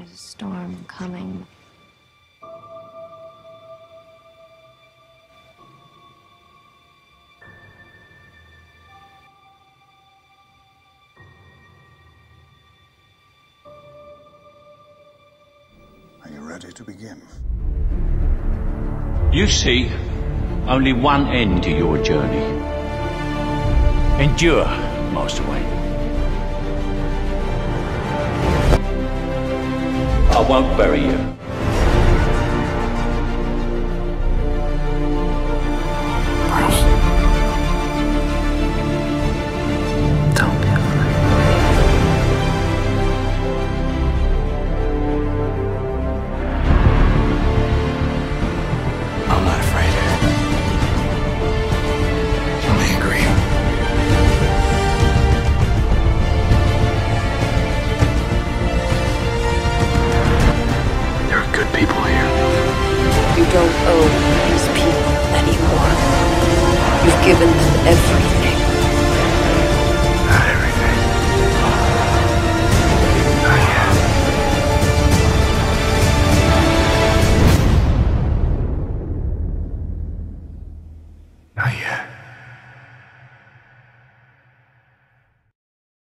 There's a storm coming. Are you ready to begin? You see only one end to your journey. Endure, Master Wayne. Won't bury you. given them everything. Not everything. Not yet. Not yet.